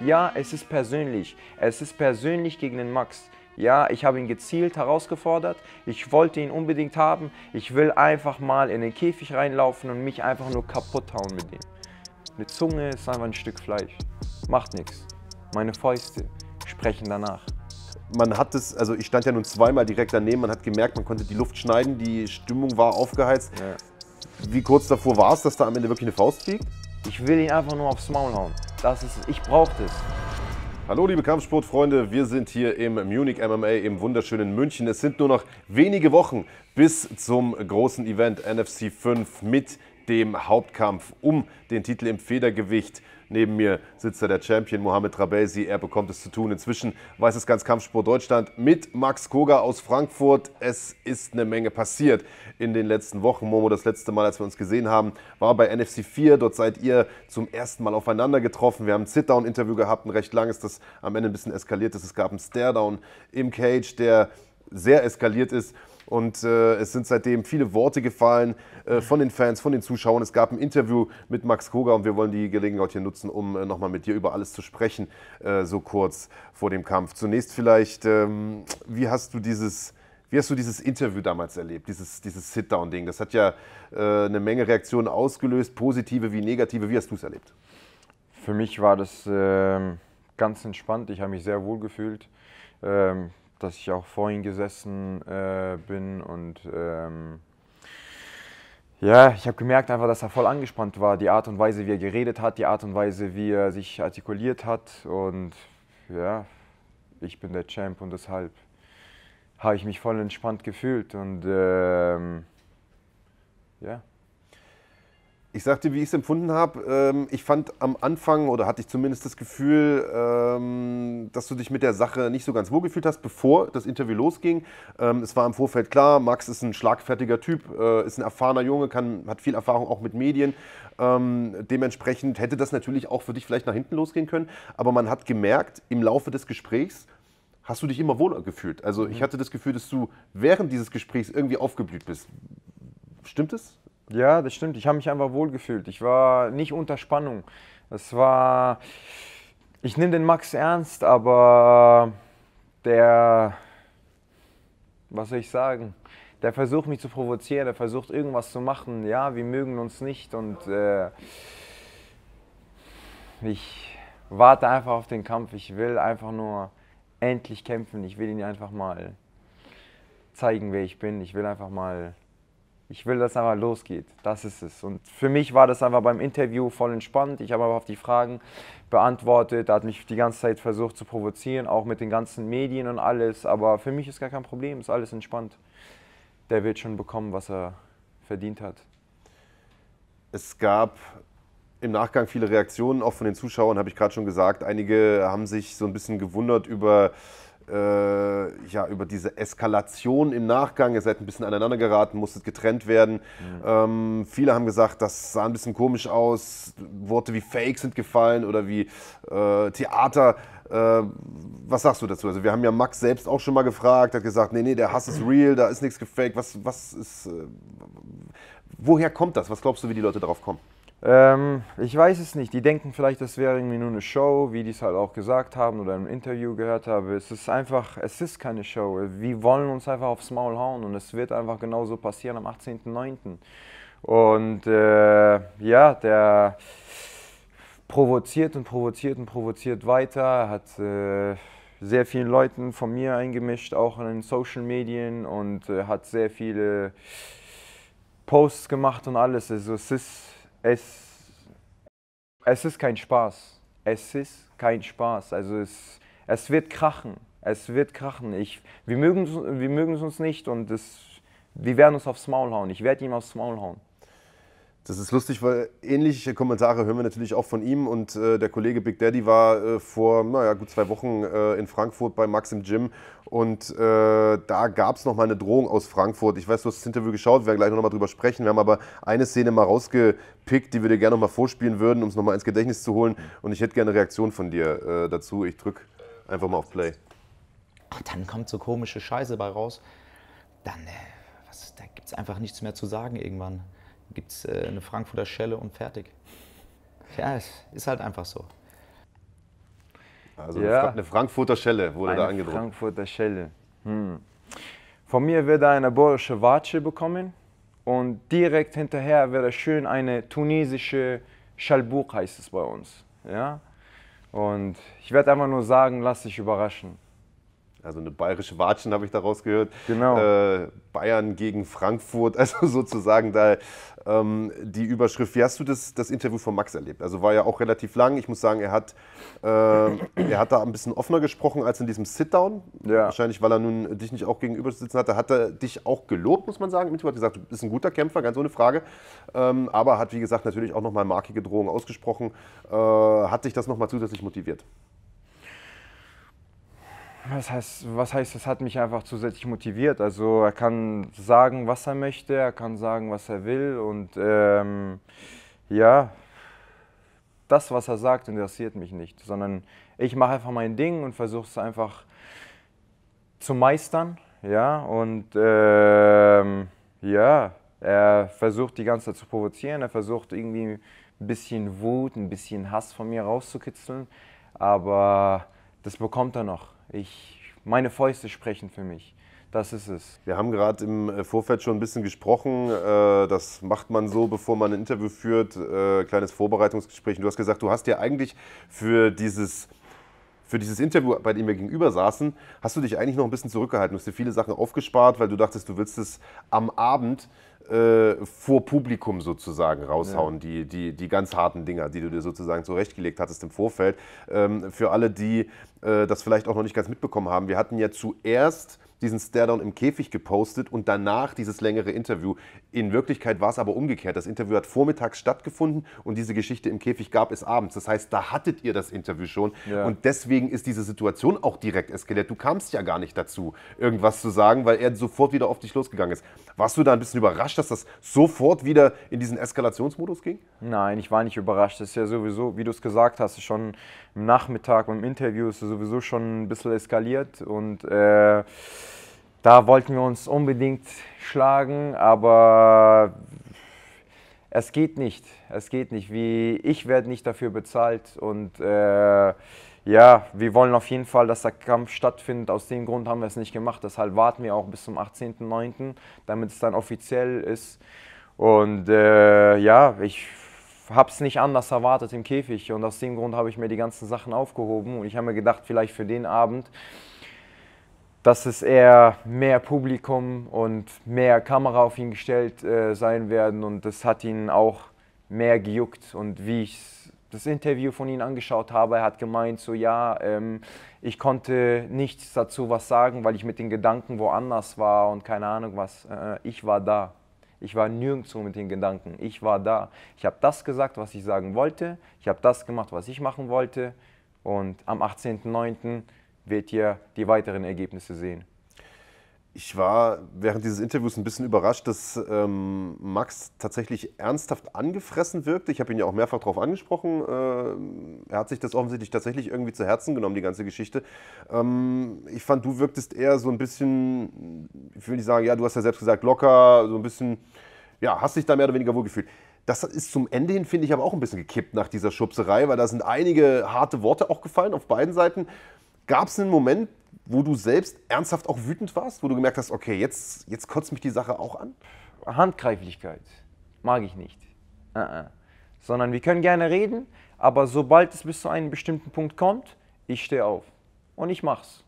Ja, es ist persönlich. Es ist persönlich gegen den Max. Ja, ich habe ihn gezielt herausgefordert. Ich wollte ihn unbedingt haben. Ich will einfach mal in den Käfig reinlaufen und mich einfach nur kaputt hauen mit ihm. Eine Zunge ist einfach ein Stück Fleisch. Macht nichts. Meine Fäuste sprechen danach. Man hat es, also ich stand ja nun zweimal direkt daneben, man hat gemerkt, man konnte die Luft schneiden, die Stimmung war aufgeheizt. Ja. Wie kurz davor war es, dass da am Ende wirklich eine Faust fliegt? Ich will ihn einfach nur aufs Maul hauen. Das ist, ich brauche das. Hallo liebe Kampfsportfreunde, wir sind hier im Munich MMA im wunderschönen München. Es sind nur noch wenige Wochen bis zum großen Event NFC 5 mit dem Hauptkampf um den Titel im Federgewicht. Neben mir sitzt der Champion Mohamed Trabelsi. Er bekommt es zu tun. Inzwischen weiß es ganz Kampfsport Deutschland mit Max Koga aus Frankfurt. Es ist eine Menge passiert in den letzten Wochen. Momo, das letzte Mal, als wir uns gesehen haben, war bei NFC 4. Dort seid ihr zum ersten Mal aufeinander getroffen. Wir haben ein Sit-Down-Interview gehabt, ein recht langes, das am Ende ein bisschen eskaliert ist. Es gab einen Stare-Down im Cage, der sehr eskaliert ist. Und äh, es sind seitdem viele Worte gefallen äh, von den Fans, von den Zuschauern. Es gab ein Interview mit Max Koga und wir wollen die Gelegenheit hier nutzen, um äh, nochmal mit dir über alles zu sprechen, äh, so kurz vor dem Kampf. Zunächst vielleicht, ähm, wie hast du dieses... Wie hast du dieses Interview damals erlebt, dieses, dieses Sit-Down-Ding? Das hat ja äh, eine Menge Reaktionen ausgelöst, positive wie negative. Wie hast du es erlebt? Für mich war das ähm, ganz entspannt. Ich habe mich sehr wohl gefühlt. Ähm, dass ich auch vor ihm gesessen äh, bin und ähm, ja, ich habe gemerkt einfach, dass er voll angespannt war. Die Art und Weise, wie er geredet hat, die Art und Weise, wie er sich artikuliert hat und ja, ich bin der Champ und deshalb habe ich mich voll entspannt gefühlt und ähm, ja. Ich sagte, wie ich es empfunden habe. Ähm, ich fand am Anfang oder hatte ich zumindest das Gefühl, ähm, dass du dich mit der Sache nicht so ganz wohl gefühlt hast, bevor das Interview losging. Ähm, es war im Vorfeld klar, Max ist ein schlagfertiger Typ, äh, ist ein erfahrener Junge, kann, hat viel Erfahrung auch mit Medien. dementsprechend hätte das natürlich auch für dich vielleicht nach hinten losgehen können. Aber man hat gemerkt, im Laufe des Gesprächs hast du dich immer wohler gefühlt. Also ich mhm. hatte das Gefühl, dass du während dieses Gesprächs irgendwie aufgeblüht bist. Stimmt es? Ja, das stimmt. Ich habe mich einfach wohlgefühlt. Ich war nicht unter Spannung. Es war. Ich nehme den Max ernst, aber der. Was soll ich sagen? Der versucht mich zu provozieren, der versucht irgendwas zu machen. Ja, wir mögen uns nicht und äh, ich warte einfach auf den Kampf. Ich will einfach nur endlich kämpfen. Ich will ihn einfach mal zeigen, wer ich bin. Ich will einfach mal ich will, dass es einfach losgeht. Das ist es. Und für mich war das einfach beim Interview voll entspannt. Ich habe aber auf die Fragen beantwortet. Er hat mich die ganze Zeit versucht zu provozieren, auch mit den ganzen Medien und alles. Aber für mich ist gar kein Problem, ist alles entspannt. Der wird schon bekommen, was er verdient hat. Es gab im Nachgang viele Reaktionen, auch von den Zuschauern, habe ich gerade schon gesagt. Einige haben sich so ein bisschen gewundert über äh, ja, über diese Eskalation im Nachgang. Ihr seid ein bisschen aneinander geraten, musstet getrennt werden. Mhm. Ähm, viele haben gesagt, das sah ein bisschen komisch aus. Worte wie Fake sind gefallen oder wie äh, Theater. Äh, was sagst du dazu? Also wir haben ja Max selbst auch schon mal gefragt, hat gesagt, nee, nee, der Hass ist real, da ist nichts gefaked. Was, was ist, äh, woher kommt das? Was glaubst du, wie die Leute darauf kommen? Ähm, ich weiß es nicht. Die denken vielleicht, das wäre irgendwie nur eine Show, wie die es halt auch gesagt haben oder im Interview gehört habe. Es ist einfach, es ist keine Show. Wir wollen uns einfach aufs Maul hauen und es wird einfach genauso passieren am 18.09. Und äh, ja, der provoziert und provoziert und provoziert weiter, hat äh, sehr vielen Leuten von mir eingemischt, auch in den Social Medien und äh, hat sehr viele Posts gemacht und alles. Also es ist es, es ist kein Spaß. Es ist kein Spaß. Also es, es wird krachen. Es wird krachen. Ich, wir mögen wir mögen es uns nicht und es, wir werden uns aufs Maul hauen. Ich werde ihm aufs Maul hauen. Das ist lustig, weil ähnliche Kommentare hören wir natürlich auch von ihm. Und äh, der Kollege Big Daddy war äh, vor naja, gut zwei Wochen äh, in Frankfurt bei Max im Gym. Und äh, da gab es nochmal eine Drohung aus Frankfurt. Ich weiß, du hast das Interview geschaut, wir werden gleich nochmal drüber sprechen. Wir haben aber eine Szene mal rausgepickt, die wir dir gerne nochmal vorspielen würden, um es nochmal ins Gedächtnis zu holen. Und ich hätte gerne eine Reaktion von dir äh, dazu. Ich drücke einfach mal auf Play. Ach, dann kommt so komische Scheiße bei raus. Dann, äh, was, da gibt es einfach nichts mehr zu sagen irgendwann gibt es äh, eine Frankfurter Schelle und fertig. Ja, es ist halt einfach so. Also Ja. eine Frankfurter Schelle wurde da Eine angedroht. Frankfurter Schelle. Hm. Von mir wird er eine borische Watsche bekommen und direkt hinterher wird er schön eine tunesische Schalbuch heißt es bei uns. Ja? Und ich werde einfach nur sagen, lass dich überraschen. Also eine bayerische Watschen habe ich daraus gehört. Genau. Äh, Bayern gegen Frankfurt, also sozusagen da ähm, die Überschrift. Wie hast du das, das Interview von Max erlebt? Also war ja auch relativ lang. Ich muss sagen, er hat, ähm, er hat da ein bisschen offener gesprochen als in diesem Sit-Down. Ja. Wahrscheinlich, weil er nun dich nicht auch gegenüber sitzen hatte. Hat er dich auch gelobt, muss man sagen. Im Interview hat gesagt, du bist ein guter Kämpfer, ganz ohne Frage. Ähm, aber hat, wie gesagt, natürlich auch nochmal markige Drohungen ausgesprochen. Äh, hat dich das nochmal zusätzlich motiviert? Was heißt, was heißt, das hat mich einfach zusätzlich motiviert. Also er kann sagen, was er möchte, er kann sagen, was er will und ähm, ja, das, was er sagt, interessiert mich nicht, sondern ich mache einfach mein Ding und versuche es einfach zu meistern, ja, und ähm, ja, er versucht die ganze Zeit zu provozieren, er versucht irgendwie ein bisschen Wut, ein bisschen Hass von mir rauszukitzeln, aber das bekommt er noch. Ich, meine Fäuste sprechen für mich. Das ist es. Wir haben gerade im äh, Vorfeld schon ein bisschen gesprochen. äh, Das macht man so, bevor man ein Interview führt. äh, Kleines Vorbereitungsgespräch. Du hast gesagt, du hast dir eigentlich für dieses, für dieses Interview, bei dem wir gegenüber saßen, hast du dich eigentlich noch ein bisschen zurückgehalten. Du hast dir viele Sachen aufgespart, weil du dachtest, du willst es am Abend äh, vor Publikum sozusagen raushauen, die, die, die ganz harten Dinger, die du dir sozusagen zurechtgelegt hattest im Vorfeld. Ähm, für alle, die äh, das vielleicht auch noch nicht ganz mitbekommen haben, wir hatten ja zuerst diesen Staredown im Käfig gepostet und danach dieses längere Interview. In Wirklichkeit war es aber umgekehrt. Das Interview hat vormittags stattgefunden und diese Geschichte im Käfig gab es abends. Das heißt, da hattet ihr das Interview schon Ja. und deswegen ist diese Situation auch direkt eskaliert. Du kamst ja gar nicht dazu, irgendwas zu sagen, weil er sofort wieder auf dich losgegangen ist. Warst du da ein bisschen überrascht, dass das sofort wieder in diesen Eskalationsmodus ging? Nein, ich war nicht überrascht. Das ist ja sowieso, wie du es gesagt hast, schon im Nachmittag beim Interview ist es sowieso schon ein bisschen eskaliert und äh, da wollten wir uns unbedingt schlagen, aber es geht nicht. Es geht nicht. Wie ich werde nicht dafür bezahlt und äh, ja, wir wollen auf jeden Fall, dass der Kampf stattfindet. Aus dem Grund haben wir es nicht gemacht. Deshalb warten wir auch bis zum 18.09., damit es dann offiziell ist. Und äh, ja, ich habe es nicht anders erwartet im Käfig. Und aus dem Grund habe ich mir die ganzen Sachen aufgehoben. Und ich habe mir gedacht, vielleicht für den Abend, dass es eher mehr Publikum und mehr Kamera auf ihn gestellt äh, sein werden. Und das hat ihn auch mehr gejuckt. Und wie ich das Interview von ihm angeschaut habe, er hat gemeint so ja, ähm, ich konnte nichts dazu was sagen, weil ich mit den Gedanken woanders war und keine Ahnung was, äh, ich war da. Ich war nirgendwo mit den Gedanken. Ich war da. Ich habe das gesagt, was ich sagen wollte. Ich habe das gemacht, was ich machen wollte. Und am 18.09. werdet ihr die weiteren Ergebnisse sehen. Ich war während dieses Interviews ein bisschen überrascht, dass ähm, Max tatsächlich ernsthaft angefressen wirkte. Ich habe ihn ja auch mehrfach darauf angesprochen. Äh, er hat sich das offensichtlich tatsächlich irgendwie zu Herzen genommen, die ganze Geschichte. Ähm, ich fand, du wirktest eher so ein bisschen, ich will nicht sagen, ja, du hast ja selbst gesagt, locker, so ein bisschen, ja, hast dich da mehr oder weniger wohlgefühlt. Das ist zum Ende hin, finde ich, aber auch ein bisschen gekippt nach dieser Schubserei, weil da sind einige harte Worte auch gefallen auf beiden Seiten. Gab es einen Moment, wo du selbst ernsthaft auch wütend warst, wo du gemerkt hast, okay, jetzt, jetzt kotzt mich die Sache auch an? Handgreiflichkeit mag ich nicht. Äh, äh. Sondern wir können gerne reden, aber sobald es bis zu einem bestimmten Punkt kommt, ich stehe auf und ich mach's.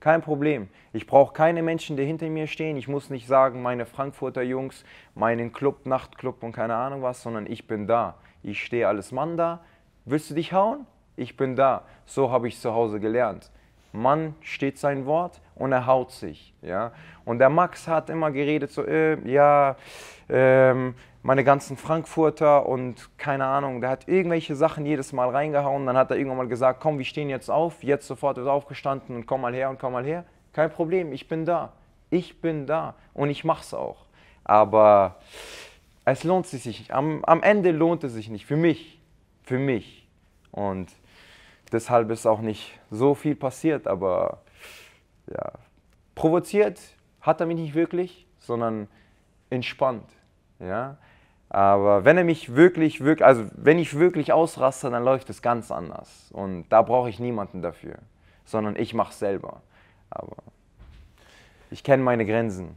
Kein Problem. Ich brauche keine Menschen, die hinter mir stehen. Ich muss nicht sagen, meine Frankfurter Jungs, meinen Club, Nachtclub und keine Ahnung was, sondern ich bin da. Ich stehe als Mann da. Willst du dich hauen? Ich bin da. So habe ich zu Hause gelernt. Mann steht sein Wort und er haut sich. Ja? Und der Max hat immer geredet, so, äh, ja, ähm, meine ganzen Frankfurter und keine Ahnung, der hat irgendwelche Sachen jedes Mal reingehauen. Dann hat er irgendwann mal gesagt, komm, wir stehen jetzt auf, jetzt sofort ist aufgestanden und komm mal her und komm mal her. Kein Problem, ich bin da. Ich bin da und ich mach's auch. Aber es lohnt sich nicht. Am, am Ende lohnt es sich nicht. Für mich. Für mich. Und deshalb ist auch nicht so viel passiert, aber ja, provoziert hat er mich nicht wirklich, sondern entspannt. Ja? Aber wenn er mich wirklich, wirklich, also wenn ich wirklich ausraste, dann läuft es ganz anders. Und da brauche ich niemanden dafür, sondern ich mache es selber. Aber ich kenne meine Grenzen.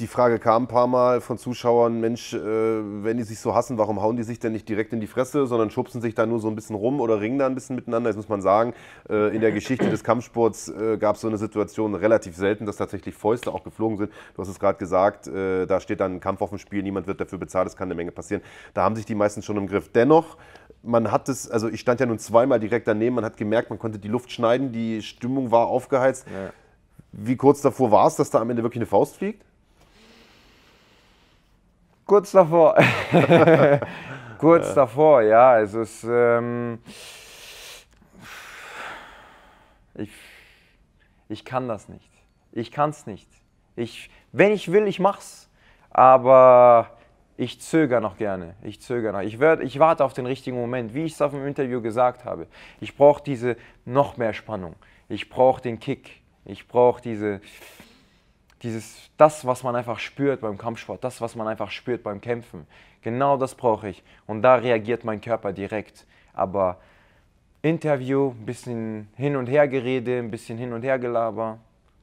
Die Frage kam ein paar Mal von Zuschauern, Mensch, äh, wenn die sich so hassen, warum hauen die sich denn nicht direkt in die Fresse, sondern schubsen sich da nur so ein bisschen rum oder ringen da ein bisschen miteinander. Jetzt muss man sagen, äh, in der Geschichte des Kampfsports äh, gab es so eine Situation relativ selten, dass tatsächlich Fäuste auch geflogen sind. Du hast es gerade gesagt, äh, da steht dann ein Kampf auf dem Spiel, niemand wird dafür bezahlt, es kann eine Menge passieren. Da haben sich die meisten schon im Griff. Dennoch, man hat es, also ich stand ja nun zweimal direkt daneben, man hat gemerkt, man konnte die Luft schneiden, die Stimmung war aufgeheizt. Ja. Wie kurz davor war es, dass da am Ende wirklich eine Faust fliegt? Kurz davor. Kurz ja. davor, ja. Es ist. Ähm, ich, ich kann das nicht. Ich kann es nicht. Ich, wenn ich will, ich mach's. Aber ich zögere noch gerne. Ich zögere noch. Ich, werd, ich warte auf den richtigen Moment, wie ich es auf dem Interview gesagt habe. Ich brauche diese noch mehr Spannung. Ich brauche den Kick. Ich brauche diese dieses, das, was man einfach spürt beim Kampfsport, das, was man einfach spürt beim Kämpfen. Genau das brauche ich. Und da reagiert mein Körper direkt. Aber Interview, ein bisschen hin und her gerede, ein bisschen hin und her gelaber.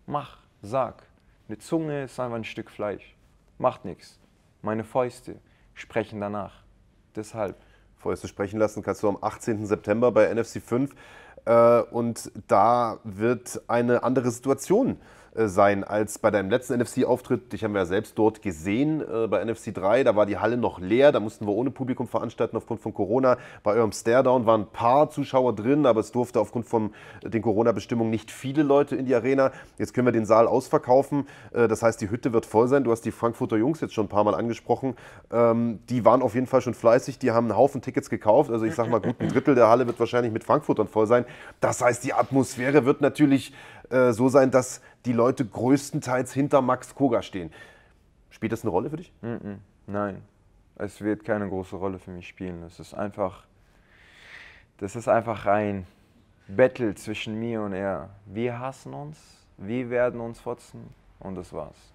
Mach, sag. Eine Zunge ist einfach ein Stück Fleisch. Macht nichts. Meine Fäuste sprechen danach. Deshalb. Fäuste sprechen lassen kannst du am 18. September bei NFC 5. Äh, und da wird eine andere Situation äh, sein als bei deinem letzten NFC-Auftritt. Dich haben wir ja selbst dort gesehen äh, bei NFC 3. Da war die Halle noch leer, da mussten wir ohne Publikum veranstalten aufgrund von Corona. Bei eurem Staredown waren ein paar Zuschauer drin, aber es durfte aufgrund von den Corona-Bestimmungen nicht viele Leute in die Arena. Jetzt können wir den Saal ausverkaufen. Äh, das heißt, die Hütte wird voll sein. Du hast die Frankfurter Jungs jetzt schon ein paar Mal angesprochen. Ähm, die waren auf jeden Fall schon fleißig. Die haben einen Haufen Tickets gekauft. Also ich sage mal, gut ein Drittel der Halle wird wahrscheinlich mit Frankfurtern voll sein. Das heißt, die Atmosphäre wird natürlich äh, so sein, dass die Leute größtenteils hinter Max Koga stehen. Spielt das eine Rolle für dich? Mm -mm, nein, es wird keine große Rolle für mich spielen. Es ist einfach, das ist einfach ein Battle zwischen mir und er. Wir hassen uns, wir werden uns fotzen und das war's.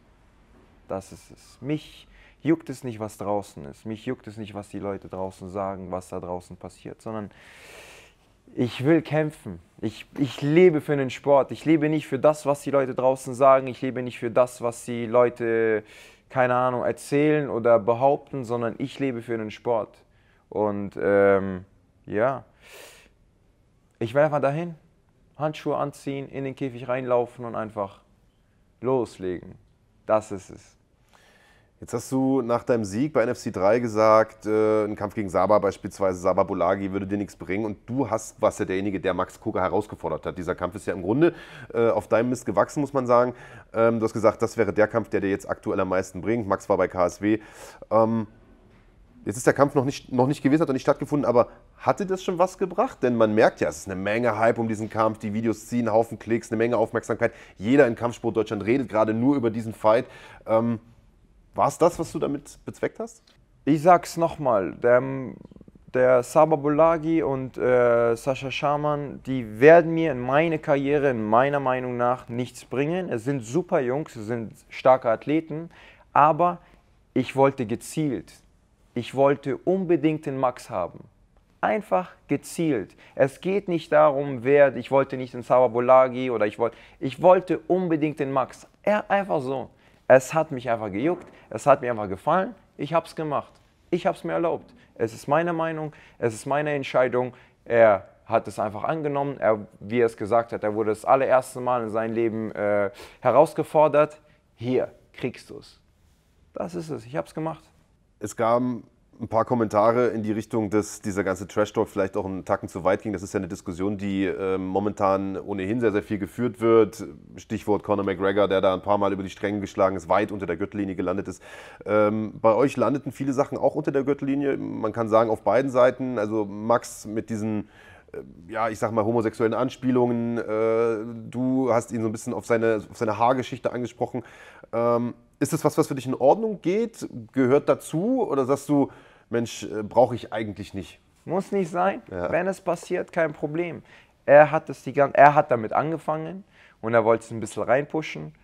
Das ist es. Mich juckt es nicht, was draußen ist. Mich juckt es nicht, was die Leute draußen sagen, was da draußen passiert, sondern ich will kämpfen. Ich, ich lebe für den Sport. Ich lebe nicht für das, was die Leute draußen sagen. Ich lebe nicht für das, was die Leute, keine Ahnung, erzählen oder behaupten, sondern ich lebe für den Sport. Und ähm, ja, ich werde einfach dahin, Handschuhe anziehen, in den Käfig reinlaufen und einfach loslegen. Das ist es. Jetzt hast du nach deinem Sieg bei NFC 3 gesagt, äh, ein Kampf gegen Saba beispielsweise, Saba Bolagi würde dir nichts bringen. Und du hast, warst ja derjenige, der Max Koga herausgefordert hat. Dieser Kampf ist ja im Grunde äh, auf deinem Mist gewachsen, muss man sagen. Ähm, du hast gesagt, das wäre der Kampf, der dir jetzt aktuell am meisten bringt. Max war bei KSW. Ähm, jetzt ist der Kampf noch nicht, noch nicht gewesen, hat noch nicht stattgefunden, aber hatte das schon was gebracht? Denn man merkt ja, es ist eine Menge Hype um diesen Kampf, die Videos ziehen, Haufen Klicks, eine Menge Aufmerksamkeit. Jeder in Kampfsport Deutschland redet gerade nur über diesen Fight. Ähm, war es das, was du damit bezweckt hast? Ich sag's nochmal, der, der Saba Bolagi und äh, Sascha Schaman, die werden mir in meine Karriere, in meiner Meinung nach, nichts bringen. Es sind super Jungs, es sind starke Athleten, aber ich wollte gezielt, ich wollte unbedingt den Max haben. Einfach gezielt. Es geht nicht darum, wer, ich wollte nicht den Saba Bolagi oder ich wollte, ich wollte unbedingt den Max. Er, einfach so. Es hat mich einfach gejuckt, es hat mir einfach gefallen, ich habe es gemacht. Ich habe es mir erlaubt. Es ist meine Meinung, es ist meine Entscheidung. Er hat es einfach angenommen. Er, wie er es gesagt hat, er wurde das allererste Mal in seinem Leben äh, herausgefordert. Hier kriegst du es. Das ist es. Ich habe es gemacht. Es gab ein paar Kommentare in die Richtung, dass dieser ganze Trash-Talk vielleicht auch einen Tacken zu weit ging. Das ist ja eine Diskussion, die äh, momentan ohnehin sehr, sehr viel geführt wird. Stichwort Conor McGregor, der da ein paar Mal über die Stränge geschlagen ist, weit unter der Gürtellinie gelandet ist. Ähm, bei euch landeten viele Sachen auch unter der Gürtellinie. Man kann sagen, auf beiden Seiten. Also Max mit diesen äh, ja, ich sag mal, homosexuellen Anspielungen. Äh, du hast ihn so ein bisschen auf seine, auf seine Haargeschichte angesprochen. Ist das was, was für dich in Ordnung geht? Gehört dazu? Oder sagst du, Mensch, äh, brauche ich eigentlich nicht? Muss nicht sein. Ja. Wenn es passiert, kein Problem. Er hat, das die, er hat damit angefangen und er wollte es ein bisschen reinpushen.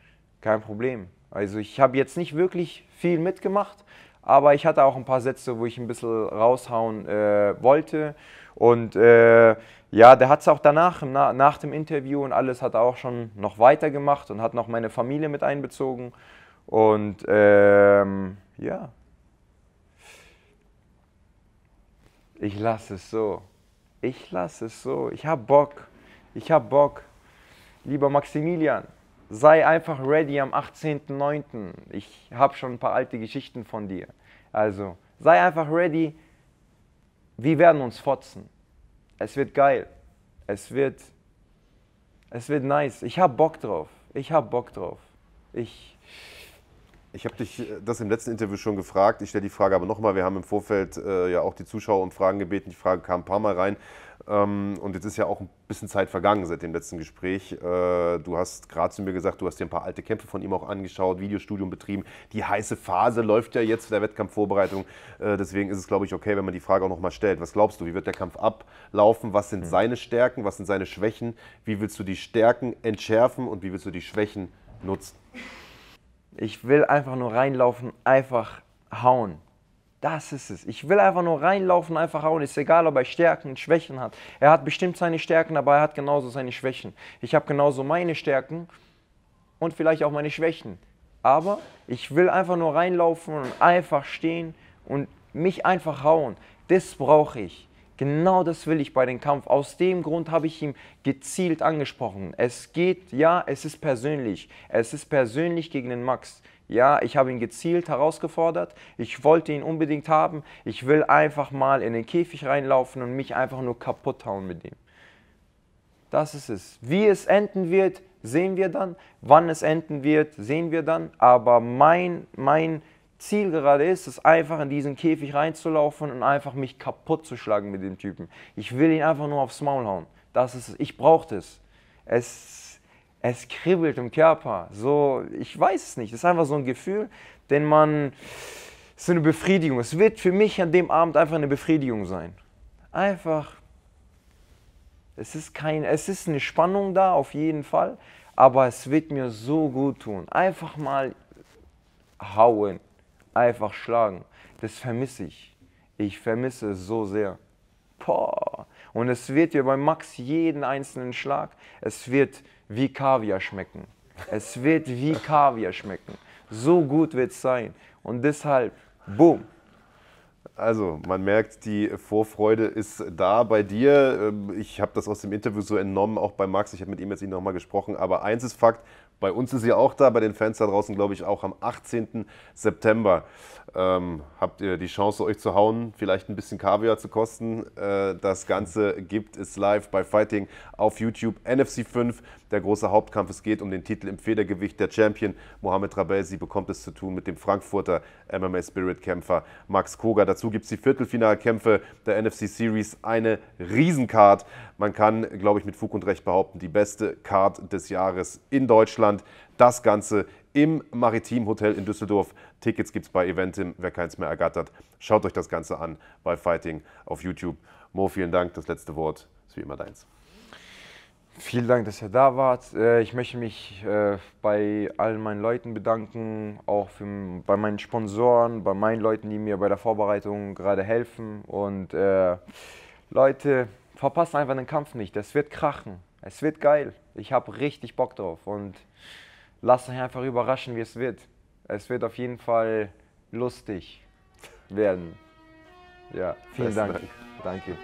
Kein Problem. Also ich habe jetzt nicht wirklich viel mitgemacht, Aber ich hatte auch ein paar Sätze, wo ich ein bisschen raushauen äh, wollte. Und äh, ja, der hat es auch danach, na, nach dem Interview und alles, hat er auch schon noch weitergemacht und hat noch meine Familie mit einbezogen. Und ähm, ja, ich lasse es so. Ich lasse es so. Ich habe Bock. Ich habe Bock. Lieber Maximilian, sei einfach ready am 18.09. Ich habe schon ein paar alte Geschichten von dir. Also, sei einfach ready. Wir werden uns fotzen. Es wird geil. Es wird, es wird nice. Ich habe Bock drauf. Ich habe Bock drauf. Ich, Ich habe dich äh, das im letzten Interview schon gefragt. Ich stelle die Frage aber nochmal. Wir haben im Vorfeld äh, ja auch die Zuschauer um Fragen gebeten. Die Frage kam ein paar Mal rein. Ähm, und jetzt ist ja auch ein bisschen Zeit vergangen seit dem letzten Gespräch. Äh, du hast gerade zu mir gesagt, du hast dir ein paar alte Kämpfe von ihm auch angeschaut, Videostudium betrieben. Die heiße Phase läuft ja jetzt der Wettkampfvorbereitung. Äh, deswegen ist es, glaube ich, okay, wenn man die Frage auch nochmal stellt. Was glaubst du, wie wird der Kampf ablaufen? Was sind seine Stärken? Was sind seine Schwächen? Wie willst du die Stärken entschärfen und wie willst du die Schwächen nutzen? Ich will einfach nur reinlaufen, einfach hauen. Das ist es. Ich will einfach nur reinlaufen, einfach hauen. Ist egal, ob er Stärken und Schwächen hat. Er hat bestimmt seine Stärken, aber er hat genauso seine Schwächen. Ich habe genauso meine Stärken und vielleicht auch meine Schwächen. Aber ich will einfach nur reinlaufen und einfach stehen und mich einfach hauen. Das brauche ich. Genau das will ich bei dem Kampf. Aus dem Grund habe ich ihn gezielt angesprochen. Es geht, ja, es ist persönlich. Es ist persönlich gegen den Max. Ja, ich habe ihn gezielt herausgefordert. Ich wollte ihn unbedingt haben. Ich will einfach mal in den Käfig reinlaufen und mich einfach nur kaputt hauen mit ihm. Das ist es. Wie es enden wird, sehen wir dann. Wann es enden wird, sehen wir dann. Aber mein, mein Ziel gerade ist es, einfach in diesen Käfig reinzulaufen und einfach mich kaputt zu schlagen mit dem Typen. Ich will ihn einfach nur aufs Maul hauen. Das ist. Ich brauche das. Es, es kribbelt im Körper. So, ich weiß es nicht. Es ist einfach so ein Gefühl, denn man, es ist eine Befriedigung. Es wird für mich an dem Abend einfach eine Befriedigung sein. Einfach es ist, kein, es ist eine Spannung da, auf jeden Fall, aber es wird mir so gut tun. Einfach mal hauen, einfach schlagen. Das vermisse ich. Ich vermisse es so sehr. Boah. Und es wird dir bei Max jeden einzelnen Schlag, es wird wie Kaviar schmecken. Es wird wie Kaviar schmecken. So gut wird es sein. Und deshalb, boom, Also, man merkt, die Vorfreude ist da bei dir. Ähm, Ich habe das aus dem Interview so entnommen, auch bei Max. Ich habe mit ihm jetzt nicht nochmal gesprochen. Aber eins ist Fakt, bei uns ist sie auch da, bei den Fans da draußen, glaube ich, auch am 18. September. Ähm, habt ihr die Chance, euch zu hauen, vielleicht ein bisschen Kaviar zu kosten. Äh, das Ganze gibt es live bei Fighting auf YouTube. NFC 5, der große Hauptkampf. Es geht um den Titel im Federgewicht. Der Champion Mohamed Rabelsi bekommt es zu tun mit dem Frankfurter MMA Spirit Kämpfer Max Koga. Dazu gibt es die Viertelfinalkämpfe der NFC Series. Eine Riesencard. Man kann, glaube ich, mit Fug und Recht behaupten, die beste Card des Jahres in Deutschland. Das Ganze im Maritim Hotel in Düsseldorf. Tickets gibt es bei Eventim, wer keins mehr ergattert. Schaut euch das Ganze an bei Fighting auf YouTube. Mo, vielen Dank. Das letzte Wort ist wie immer deins. Vielen Dank, dass ihr da wart. Äh, Ich möchte mich äh, bei allen meinen Leuten bedanken, auch für, bei meinen Sponsoren, bei meinen Leuten, die mir bei der Vorbereitung gerade helfen. Und äh, Leute, verpasst einfach den Kampf nicht. Es wird krachen. Es wird geil. Ich habe richtig Bock drauf. Und lasst euch einfach überraschen, wie es wird. Es wird auf jeden Fall lustig werden. Ja, vielen Dank. Dank. Danke.